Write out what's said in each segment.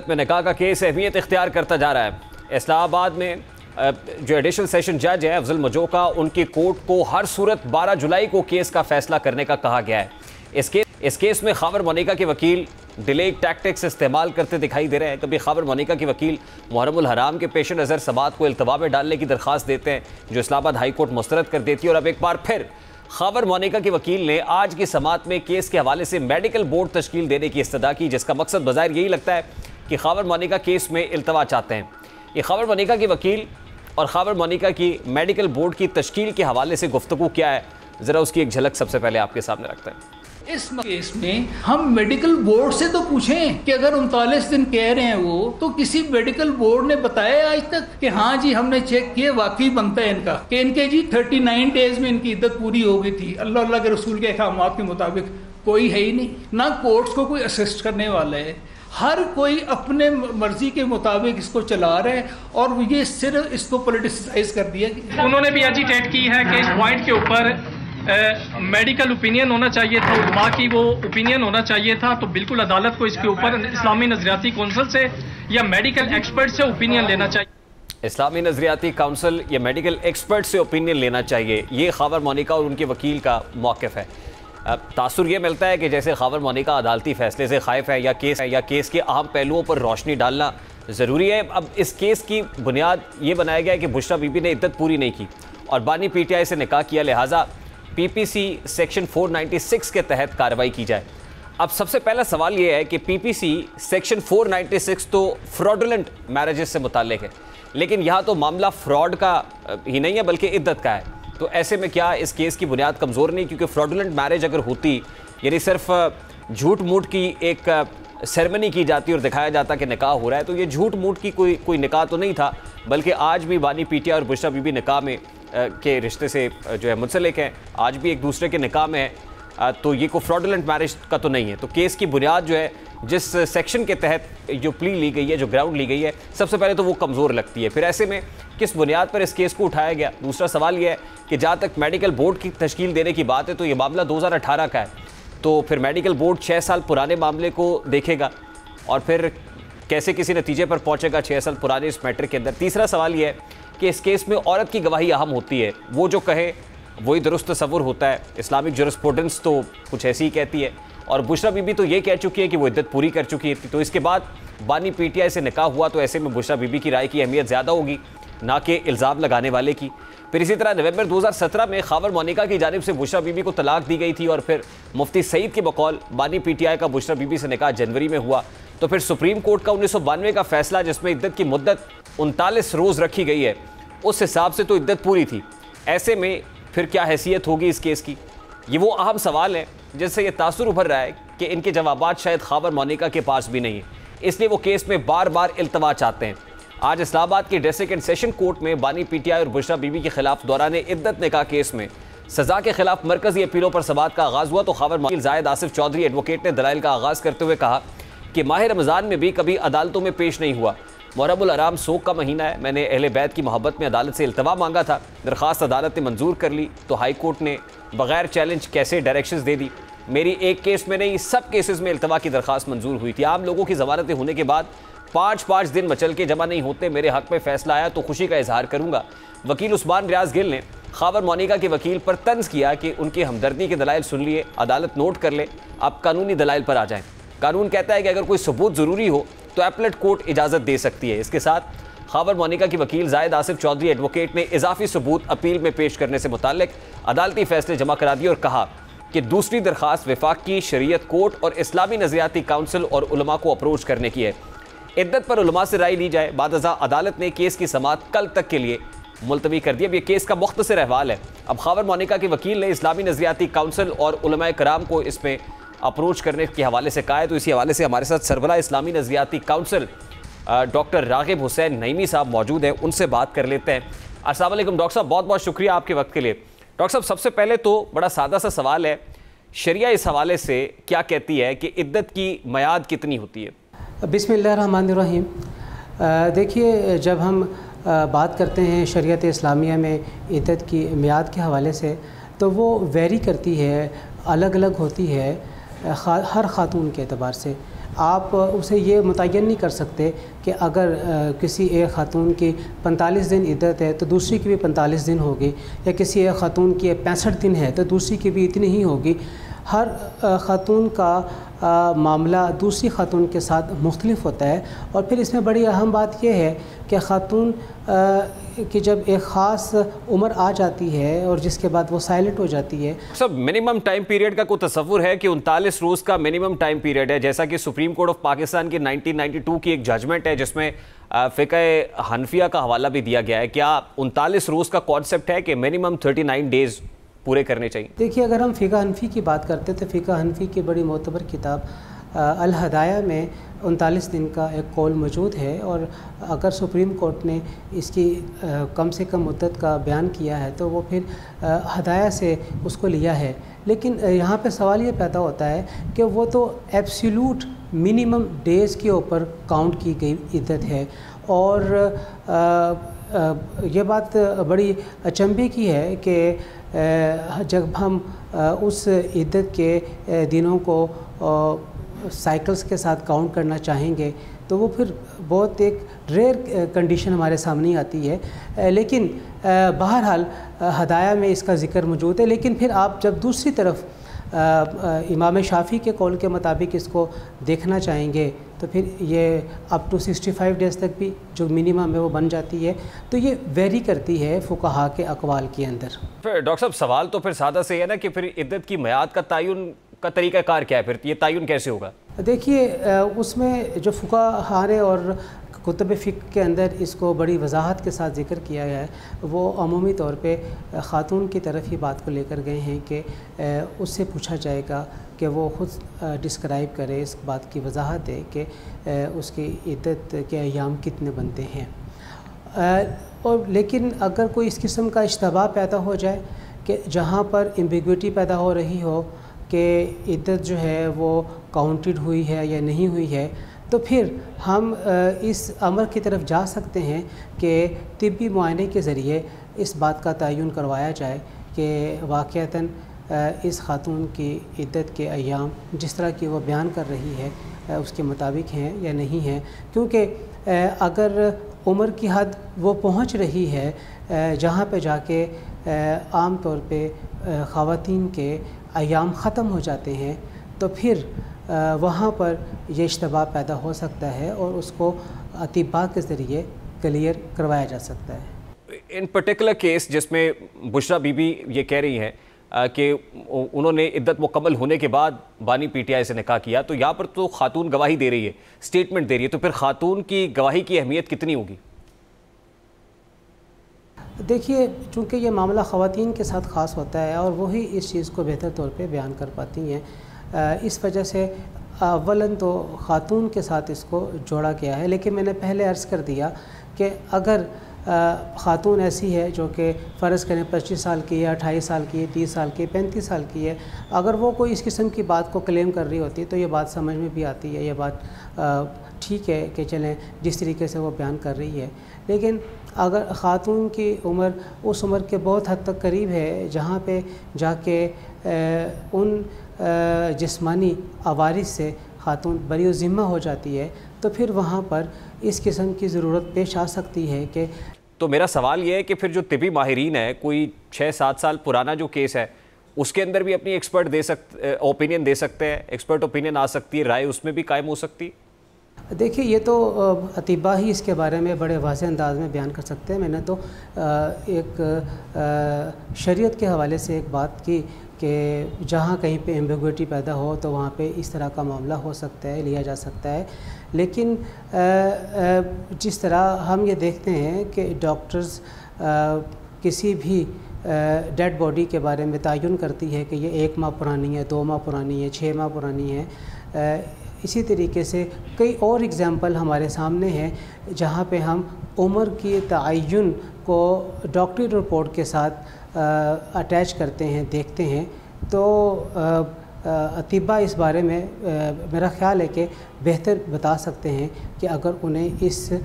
में निकाह का केस अहमियत इख्तियार करता जा रहा है। इस्लामाबाद में जो एडिशनल सेशन जज है, अफजल मजोका, उनकी कोर्ट को हर सूरत 12 जुलाई को केस का फैसला करने का कहा गया है। इस केस इस केस में खाबर मोनिका के वकील डिले टैक्टिक्स इस्तेमाल करते दिखाई दे रहे हैं। कभी खाबर मोनिका के वकील मुहरमुल हराम के पेश नज़र सबात को अल्तवा में डालने की दरख्वास्त देते हैं, जो इस्लामाबाद हाई कोर्ट मुस्तरद कर देती है। और अब एक बार फिर खाबर मोनिका के वकील ने आज की समात में केस के हवाले से मेडिकल बोर्ड तश्कील देने की इस्तः की, जिसका मकसद बाज़ार यही लगता है कि खाबर मोनिका केस में अल्तवा चाहते हैं। ये खाबर मोनिका के वकील और खाबर मोनिका की मेडिकल बोर्ड की तश्कील के हवाले से गुफ्तु क्या है? ज़रा उसकी एक झलक सबसे पहले आपके सामने रखते हैं। इस केस में हम मेडिकल बोर्ड से तो पूछें कि अगर उनतालीस दिन कह रहे हैं वो तो किसी मेडिकल बोर्ड ने बताया आज तक कि हाँ जी, हमने चेक किए वाकई बनता है इनका। कि इनके जी 39 डेज़ में इनकी इद्दत पूरी हो गई थी। अल्लाह अल्लाह के रसूल के अहकाम के मुताबिक कोई है ही नहीं। ना कोर्ट्स को कोई असिस्ट करने वाला है हर कोई अपने मर्ज़ी के मुताबिक इसको चला रहे हैं और ये सिर्फ़ इसको पोलिटिसाइज कर दिया उन्होंने भी एजिटेट की है कि इस पॉइंट के ऊपर मेडिकल ओपिनियन होना चाहिए था उलमा की वो ओपिनियन होना चाहिए था तो बिल्कुल अदालत को इसके ऊपर इस्लामी नजरियाती कौंसिल से या मेडिकल एक्सपर्ट से ओपिनियन लेना चाहिए। इस्लामी नजरियाती काउंसिल या मेडिकल एक्सपर्ट से ओपिनियन लेना चाहिए ये खबर मोनिका और उनके वकील का मौक़ है। तासुर ये मिलता है कि जैसे खबर मोनिका अदालती फैसले से खाइफ है या केस है या केस के अहम पहलुओं पर रोशनी डालना ज़रूरी है। अब इस केस की बुनियाद ये बनाया गया है कि बुशरा बीबी ने इद्दत पूरी नहीं की और बानी पीटीआई से निकाह किया, लिहाजा पीपीसी सेक्शन 496 के तहत कार्रवाई की जाए। अब सबसे पहला सवाल ये है कि पीपीसी सेक्शन 496 तो फ्रॉडुलेंट मैरिजेस से मुतल है, लेकिन यहाँ तो मामला फ्रॉड का ही नहीं है, बल्कि इद्दत का है। तो ऐसे में क्या इस केस की बुनियाद कमज़ोर नहीं? क्योंकि फ्रॉडुलेंट मैरिज अगर होती, यानी सिर्फ़ झूठ मूठ की एक सेरेमनी की जाती और दिखाया जाता कि निकाह हो रहा है तो ये झूठ मूठ की कोई कोई निकाह तो नहीं था, बल्कि आज भी बानी पीटिया और बुशरा बीबी निकाह में के रिश्ते से जो है मुंसलिक हैं, आज भी एक दूसरे के निकाह में है तो ये कोई फ्रॉडुलेंट मैरिज का तो नहीं है। तो केस की बुनियाद जो है जिस सेक्शन के तहत जो प्ली ली गई है, जो ग्राउंड ली गई है, सबसे पहले तो वो कमज़ोर लगती है। फिर ऐसे में किस बुनियाद पर इस केस को उठाया गया? दूसरा सवाल यह है कि जहाँ तक मेडिकल बोर्ड की तश्कील देने की बात है तो ये मामला 2018 का है। तो फिर मेडिकल बोर्ड छः साल पुराने मामले को देखेगा और फिर कैसे किसी नतीजे पर पहुँचेगा छः साल पुराने इस मैटर के अंदर? तीसरा सवाल यह है कि इस केस में औरत की गवाही अहम होती है। वो जो कहे वही दुरुस्त तस्वुर होता है। इस्लामिक जरस्पोर्टेंस तो कुछ ऐसी ही कहती है। और बुशरा बीबी तो ये कह चुकी है कि वो इद्दत पूरी कर चुकी है। तो इसके बाद बानी पीटीआई से निकाह हुआ तो ऐसे में बुशरा बीबी की राय की अहमियत ज़्यादा होगी, ना कि इल्ज़ाम लगाने वाले की। फिर इसी तरह नवंबर 2017 में खावर मोनिका की जानब से बुशरा बीबी को तलाक दी गई थी और फिर मुफ्ती सईद के बकौल बानी पीटीआई का बुशरा बीबी से निकाह जनवरी में हुआ। तो फिर सुप्रीम कोर्ट का उन्नीस का फैसला जिसमें इद्दत की मुद्दत उनतालीस रोज़ रखी गई है, उस हिसाब से तो इद्दत पूरी थी। ऐसे में फिर क्या हैसियत होगी इस केस की? ये वो अहम सवाल है जिससे ये तासर उभर रहा है कि इनके जवाब शायद खाबर मोनिका के पास भी नहीं है। इसलिए वो केस में बार बार अल्तवा चाहते हैं। आज इस्लामाबाद के डिस्ट्रिक्ट एंड सेशन कोर्ट में बानी पीटीआई और बुशरा बीबी के खिलाफ दौरान इद्दत निकाह केस में। सजा के खिलाफ मरकजी अपीलों पर सवात का आगाज़ हुआ तो खबर वकील जायद आसिफ चौधरी एडवोकेट ने दलाइल का आगाज़ करते हुए कहा कि माह रमज़ान में भी कभी अदालतों में पेश नहीं हुआ। मुरबुल आराम सोख का महीना है। मैंने अहल बैत की मोहब्बत में अदालत से अल्तवा मांगा था। दरख्वास्त अदालत ने मंजूर कर ली तो हाई कोर्ट ने बगैर चैलेंज कैसे डायरेक्शंस दे दी? मेरी एक केस में नहीं, सब केसेस में अल्तवा की दरख्वास्त मंजूर हुई थी। आम लोगों की जमानतें होने के बाद पाँच पाँच दिन मचल के जमा नहीं होते। मेरे हक में फैसला आया तो खुशी का इजहार करूँगा। वकील उस्मान रियाज गिल ने खाबर मोनिका के वकील पर तंज किया कि उनकी हमदर्दी के दलाइल सुन लिए, अदालत नोट कर ले। अब कानूनी दलाइल पर आ जाएँ। कानून कहता है कि अगर कोई सबूत ज़रूरी हो तो एपलेट कोर्ट इजाज़त दे सकती है। इसके साथ खबर मोनिका की वकील जायद आसिफ चौधरी एडवोकेट ने इजाफी सबूत अपील में पेश करने से मुतल अदालती फैसले जमा करा दिए और कहा कि दूसरी दरख्वास्त विफाक की शरीयत कोर्ट और इस्लामी नजरियाती काउंसिल और उलमा को अप्रोच करने की है। इद्दत पर उलमा से राय ली जाए बाद अदालत ने केस की समात कल तक के लिए मुलतवी कर दी। अब यह केस का मुख्तर अहवाल है। अब खबर मोनिका के वकील ने इस्लामी नजरियाती काउंसिल और उलमा कराम को इसमें अप्रोच करने के हवाले से कहा है। तो इसी हवाले से हमारे साथ सरबरा इस्लामी नज़रियाती काउंसिल डॉक्टर रागिब हुसैन नईमी साहब मौजूद हैं। उनसे बात कर लेते हैं। असल डॉक्टर साहब बहुत बहुत शुक्रिया आपके वक्त के लिए। डॉक्टर साहब, सबसे पहले तो बड़ा सादा सा सवाल है। शरिया इस हवाले से क्या कहती है कि इद्दत की मैद कितनी होती है? बिसमीम देखिए, जब हम बात करते हैं शरीयत इस्लामिया में इद्दत की मैद के हवाले से तो वो वेरी करती है अलग अलग होती है। हर ख़ातून के अतबार से। आप उसे ये मुतन नहीं कर सकते कि अगर किसी एक ख़ातून की पैंतालीस दिन इद्दत है तो दूसरी की भी पैंतालीस दिन होगी, या किसी एक ख़ातून की पैंसठ दिन है तो दूसरी की भी इतनी ही होगी। हर ख़ातून का आ, मामला दूसरी ख़ातून के साथ मुख्तलिफ़ होता है। और फिर इसमें बड़ी अहम बात यह है कि ख़ातून कि जब एक ख़ास उम्र आ जाती है और जिसके बाद वो साइलेंट हो जाती है। सब मिनिमम टाइम पीरियड का कोई तस्वुर है कि उनतालीस रोज़ का मिनिमम टाइम पीरियड है? जैसा कि सुप्रीम कोर्ट ऑफ़ पाकिस्तान की 1992 की एक जजमेंट है जिसमें फ़िक हनफिया का हवाला भी दिया गया है। क्या उनतालीस रोज़ का कॉन्सेप्ट है कि मिनिमम थर्टी डेज़ पूरे करने चाहिए। देखिए, अगर हम फ़िका हनफी की बात करते हैं तो फ़िका हनफी की बड़ी मोतबर किताब अलहदाया में उनतालीस दिन का एक कॉल मौजूद है और अगर सुप्रीम कोर्ट ने इसकी कम से कम मुद्दत का बयान किया है तो वो फिर हदाया से उसको लिया है। लेकिन यहाँ पे सवाल ये पैदा होता है कि वो तो एब्सोल्यूट मिनिमम डेज़ के ऊपर काउंट की गई इद्दत है और ये बात बड़ी अचंभे की है कि जब हम उस इद्दत के दिनों को साइकिल्स के साथ काउंट करना चाहेंगे तो वो फिर बहुत एक रेयर कंडीशन हमारे सामने आती है। लेकिन बहरहाल हदाया में इसका ज़िक्र मौजूद है, लेकिन फिर आप जब दूसरी तरफ़ इमाम शाफ़ी के कौल के मुताबिक इसको देखना चाहेंगे तो फिर ये अप टू 65 डेज़ तक भी जो मिनिमम है वो बन जाती है। तो ये वेरी करती है फ़ुकहा के अकवाल के अंदर। फिर डॉक्टर साहब सवाल तो फिर सादा से है ना कि फिर इद्दत की मैद का तयन का तरीक़ाकार क्या है? फिर ये तयन कैसे होगा? देखिए उसमें जो फ़ुकाहारे और कुतुब फ़िक के अंदर इसको बड़ी वजाहत के साथ ज़िक्र किया गया है। वो अमूमी तौर पे ख़ातून की तरफ़ ही बात को लेकर गए हैं कि उससे पूछा जाएगा कि वो ख़ुद डिस्क्राइब करे, इस बात की वजाहत दे कि उसकी इद्दत के अयाम कितने बनते हैं। और लेकिन अगर कोई इस किस्म का इश्तबा पैदा हो जाए कि जहाँ पर एम्बिग्विटी पैदा हो रही हो कि इद्दत जो है वो काउंटेड हुई है या नहीं हुई है तो फिर हम इस अमर की तरफ़ जा सकते हैं कि तिब्बी मुआने के ज़रिए इस बात का तयन करवाया जाए कि वाक़ता इस ख़ातून की इद्दत के अयाम, जिस तरह की वह बयान कर रही है उसके मुताबिक हैं या नहीं हैं। क्योंकि अगर उम्र की हद वो पहुँच रही है जहाँ पे जाके आम तौर पे ख़वातीन के अयाम ख़त्म हो जाते हैं तो फिर वहाँ पर यह इश्तबा पैदा हो सकता है और उसको अतिबा के ज़रिए क्लियर करवाया जा सकता है। इन पर्टिकुलर केस जिसमें बुशरा बीबी ये कह रही हैं कि उन्होंने इद्दत मुकम्मल होने के बाद बानी पीटीआई से निकाह किया तो यहाँ पर तो खातून गवाही दे रही है स्टेटमेंट दे रही है तो फिर खातून की गवाही की अहमियत कितनी होगी? देखिए चूँकि ये मामला ख़वान के साथ ख़ास होता है और वही इस चीज़ को बेहतर तौर पर बयान कर पाती हैं इस वजह से अवला तो ख़ातून के साथ इसको जोड़ा गया है, लेकिन मैंने पहले अर्ज़ कर दिया कि अगर ख़ातून ऐसी है जो कि फ़र्ज़ करें पच्चीस साल की है, अट्ठाईस साल की है, तीस साल की पैंतीस साल की है, अगर वो कोई इस किस्म की बात को क्लेम कर रही होती तो ये बात समझ में भी आती है, ये बात ठीक है कि चलें जिस तरीके से वो बयान कर रही है। लेकिन अगर ख़ातून की उम्र उस उम्र के बहुत हद तक करीब है, जहाँ पे जाके उन जिस्मानी आवारिस से ख़ातून बरी ज़िम्मा हो जाती है तो फिर वहाँ पर इस किस्म की ज़रूरत पेश आ सकती है कि तो मेरा सवाल यह है कि फिर जो तिबी माहरीन है कोई छः सात साल पुराना जो केस है उसके अंदर भी अपनी एक्सपर्ट दे सकते ओपिनियन दे सकते हैं? एक्सपर्ट ओपिनियन आ सकती है राय उसमें भी कायम हो सकती? देखिए ये तो अतिबा ही इसके बारे में बड़े वाज अंदाज में बयान कर सकते हैं। मैंने तो एक शरीयत के हवाले से एक बात की कि जहाँ कहीं पे एम्बिग्विटी पैदा हो तो वहाँ पे इस तरह का मामला हो सकता है, लिया जा सकता है। लेकिन जिस तरह हम ये देखते हैं कि डॉक्टर्स किसी भी डेड बॉडी के बारे में तयन करती है कि ये एक माह पुरानी है, दो माह पुरानी है, छः माह पुरानी है इसी तरीके से कई और एग्ज़ाम्पल हमारे सामने हैं, जहाँ पे हम उम्र की तयन को डॉक्टरी रिपोर्ट के साथ अटैच करते हैं देखते हैं। तो अतिबा इस बारे में आ, मेरा ख्याल है कि बेहतर बता सकते हैं कि अगर उन्हें इस आ,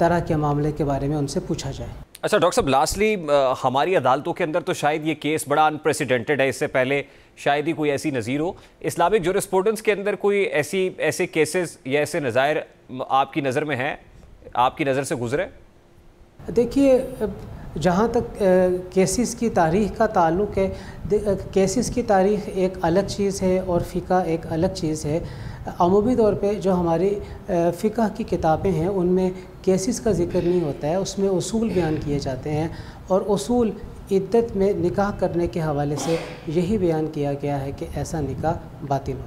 तरह के मामले के बारे में उनसे पूछा जाए। अच्छा डॉक्टर साहब लास्टली हमारी अदालतों के अंदर तो शायद ये केस बड़ा अनप्रेसिडेंटेड है इससे पहले शायद ही कोई ऐसी नज़ीर हो। इस्लामिक जोरिस्पोर्टेंस के अंदर कोई ऐसी ऐसे केसेस या ऐसे नज़ायर आपकी नज़र में हैं? आपकी नज़र से गुजरे? देखिए जहाँ तक केसेस की तारीख़ का ताल्लुक़ है केसेस की तारीख़ एक अलग चीज़ है और फ़िका एक अलग चीज़ है। अमूमी तौर पे जो हमारी फ़िका की किताबें हैं, उनमें केसेस का ज़िक्र नहीं होता है, उसमें उसूल बयान किए जाते हैं और उसूल इद्दत में निकाह करने के हवाले से यही बयान किया गया है कि ऐसा निकाह बातिल हो